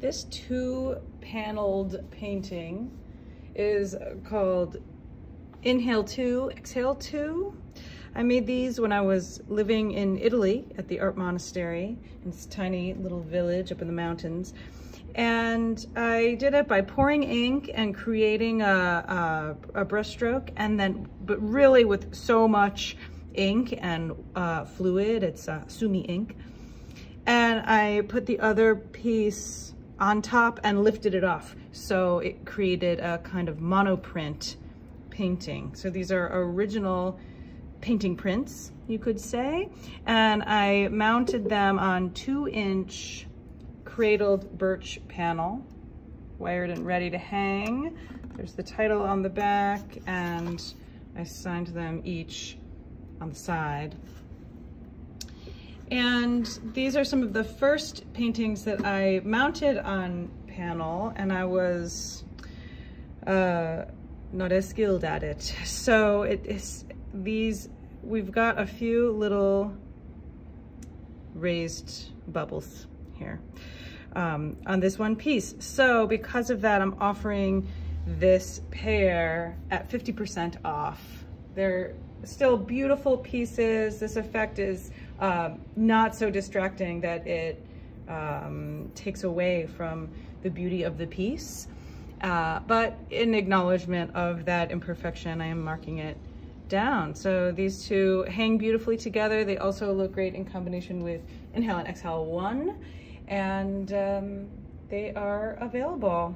This two paneled painting is called Inhale 2, Exhale 2. I made these when I was living in Italy at the Art Monastery in this tiny little village up in the mountains. And I did it by pouring ink and creating a, a, a brushstroke and then, but really with so much ink and uh, fluid, it's uh, Sumi ink. And I put the other piece on top and lifted it off. So it created a kind of monoprint painting. So these are original painting prints, you could say. And I mounted them on two inch cradled birch panel, wired and ready to hang. There's the title on the back and I signed them each on the side. And these are some of the first paintings that I mounted on panel and I was uh, not as skilled at it. So it is these, we've got a few little raised bubbles here um, on this one piece. So because of that, I'm offering this pair at 50% off. They're still beautiful pieces. This effect is um, not so distracting that it um, takes away from the beauty of the piece. Uh, but in acknowledgement of that imperfection, I am marking it down. So these two hang beautifully together. They also look great in combination with Inhale and Exhale 1 and um, they are available.